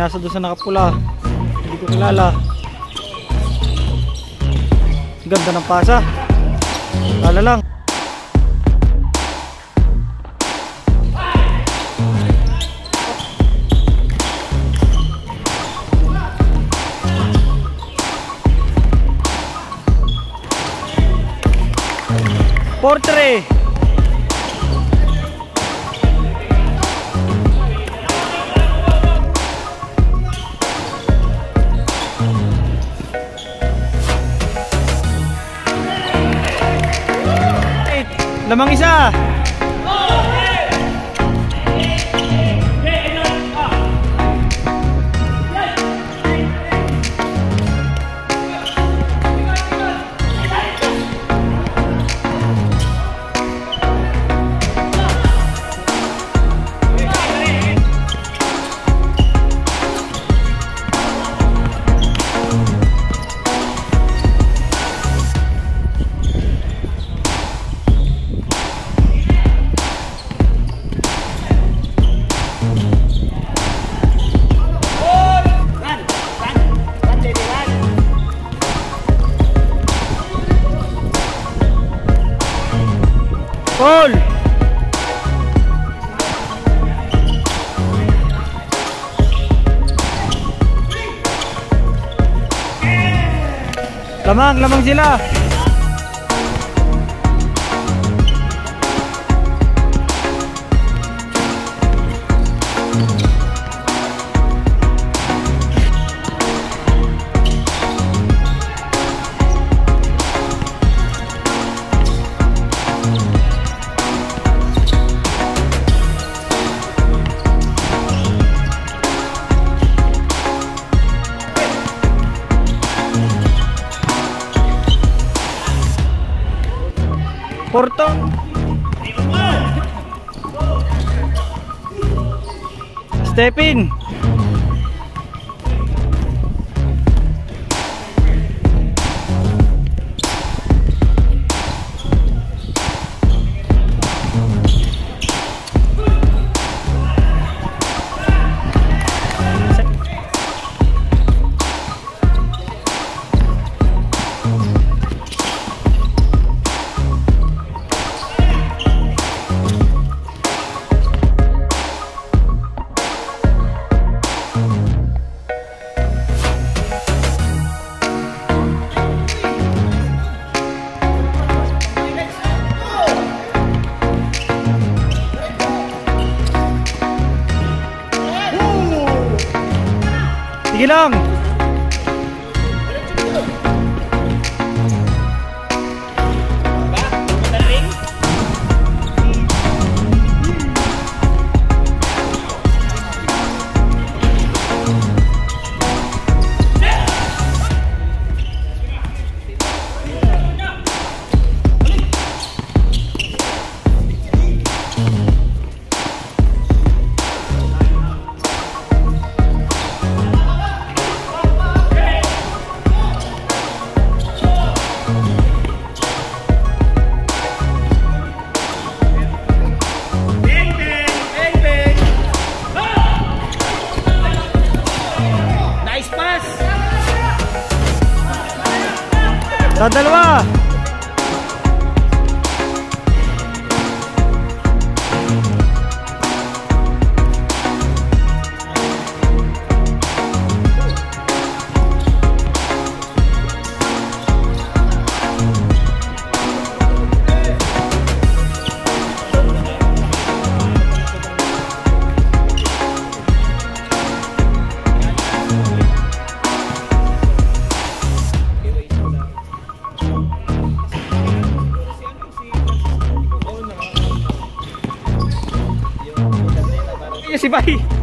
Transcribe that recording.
nasa doon sa nakapula. Hindi ko kilala. Ganda ng pasa. Kala lang. Portre. Lamang isa. Paul. Lamang, lamang sila. Porto. Step in. 点亮。Sa dalawa. Ya si Pai.